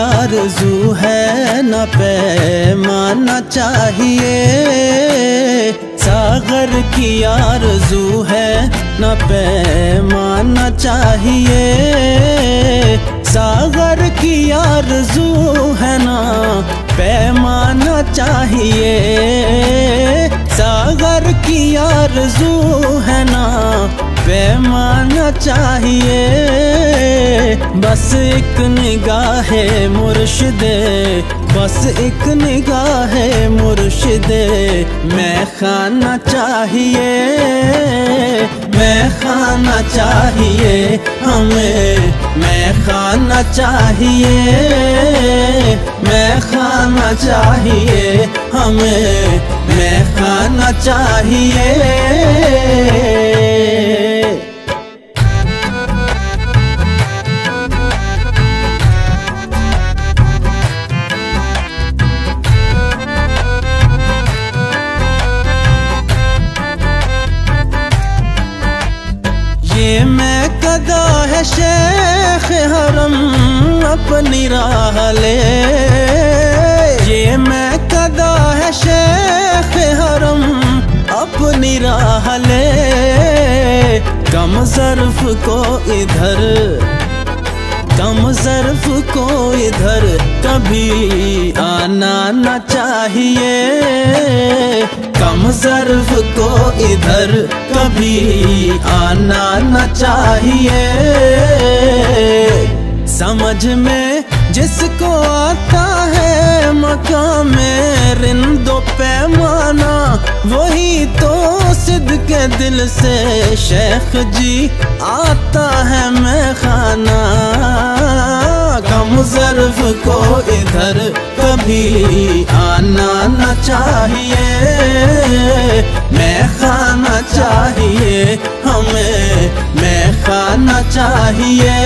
आरज़ू है न पैमाना चाहिए। सागर की आरज़ू है न पैमाना चाहिए। सागर की आरज़ू है ना पैमाना चाहिए। सागर की आरज़ू पैमाना चाहिए। बस एक निगाह मुर्शिदे। बस एक निगाह मुर्शिदे। मैं खाना चाहिए। मैं खाना चाहिए हमें। मैं खाना चाहिए। मैं खाना चाहिए हमें। मैं खाना चाहिए। मैं कदा है शेख हरम अपनी राह ले। ये मैं कदा है शेख हरम अपनी राह ले। कम जरफ को इधर कम जरफ को इधर कभी आना न चाहिए। कम जरफ को इधर कभी आना न चाहिए। समझ में जिसको आता है मकाम में रिंदो पैमाना, वही तो सिद्ध के दिल से शेख जी आता है मैं खाना कम जरफ को इधर कभी आना न चाहिए मैं खाना चाहिए हमें मैं खाना चाहिए।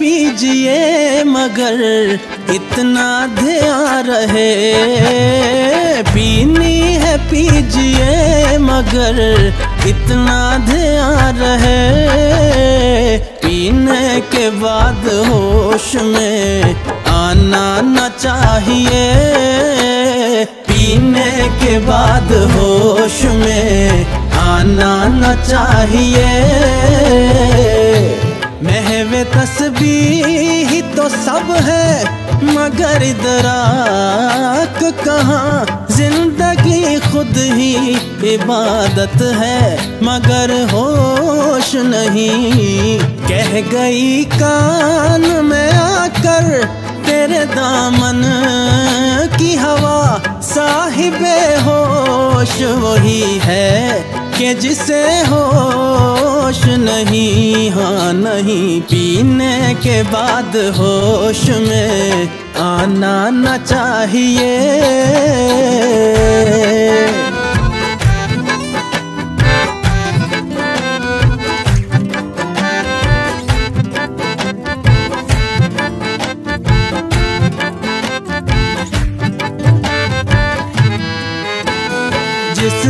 पीजिए, मगर इतना ध्यान रहे। पीनी है पीजिए, मगर इतना ध्यान रहे। पीने के बाद होश में आना न चाहिए। पीने के बाद होश में आना न चाहिए। तस्बीह ही तो सब है, मगर इदराक कहाँ? ज़िंदगी खुद ही इबादत है, मगर होश नहीं। कह गई कान में आकर तेरे दामन की हवा, साहिबे होश वही है। कि जिसे होश नहीं हाँ नहीं पीने के बाद होश में आना न चाहिए।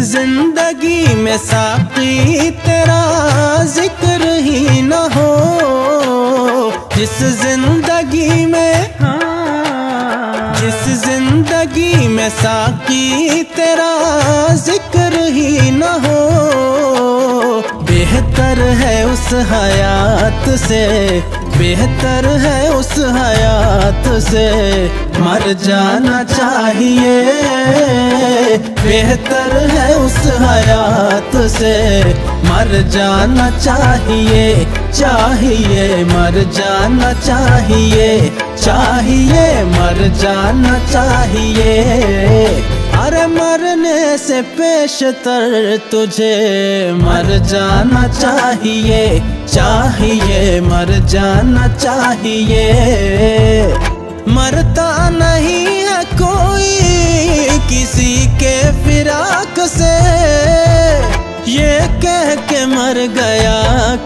ज़िंदगी में साकी तेरा ज़िक्र ही न हो। जिस ज़िंदगी में, जिस ज़िंदगी में साकी तेरा ज़िक्र ही न हो। बेहतर है उस हयात से, बेहतर है उस हयात से, मर जाना चाहिए। बेहतर उस हयात से मर जाना चाहिए चाहिए, मर जाना चाहिए चाहिए, मर जाना चाहिए। अरे मरने से पेशतर तुझे मर जाना चाहिए चाहिए, मर जाना चाहिए। मरता नहीं है कोई किसी के फिराक से ये कह के मर गया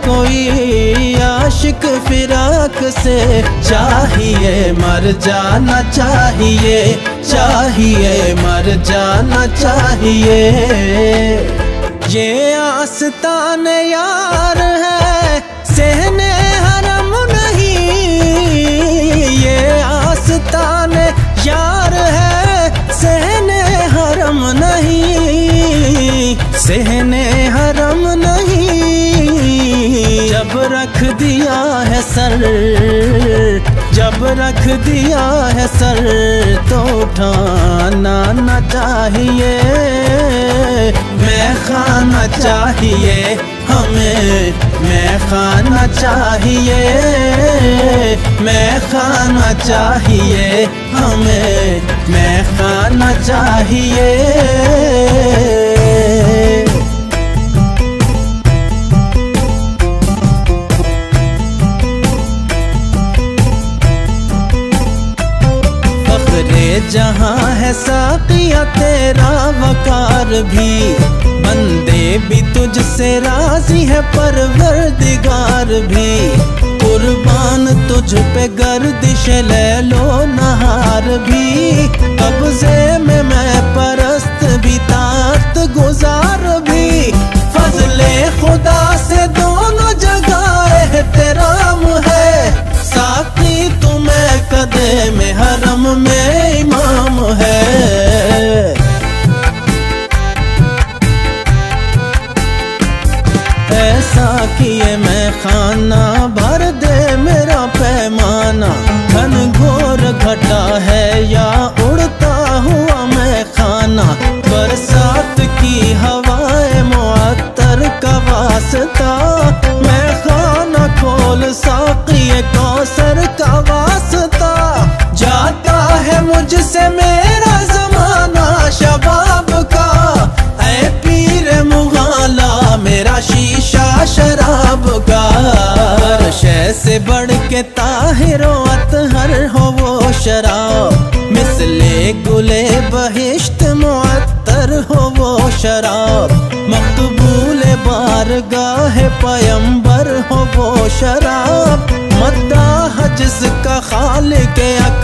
कोई आशिक फिराक से। चाहिए मर जाना चाहिए चाहिए मर जाना चाहिए। ये आस्तान यार सहने हरम नहीं। जब रख दिया है सर, जब रख दिया है सर तो उठाना न चाहिए। मैं खाना चाहिए, हमें मैं खाना चाहिए। मैं खाना चाहिए, हमें मैं खाना चाहिए। जहाँ है साकिया तेरा वकार भी। बंदे भी तुझसे राज़ी है, परवरदिगार भी। कुर्बान तुझ पे गर्दिश ले लो नहार भी। बरसात की हवाएँ मुअत्तर का वास्ता। मैं खाना खोल साकिए कौसर का वास्ता। जाता है मुझसे मेरा जमाना शबाब का। ऐ पीर मुगाला, मेरा शीशा शराब का। शय से बढ़ के ताहिरो अतहर हो वो शराब। हो वो शराब। मकबूल बार गाहे पयंबर हो वो शराब। मद्दा जिसका खाल के हो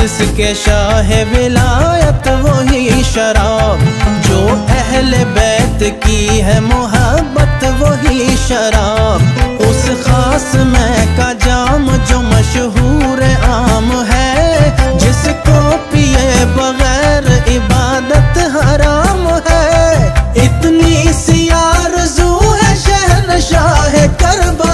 जिसके शाह विलायत, वही शराब। जो अहल बैत की है मोहब्बत, वही शराब। उस खास में का जाम जो मशहूर आम है, जिसको पिए बगैर इबादत हराम है। इतनी सी आरज़ू है शहर शाह करबा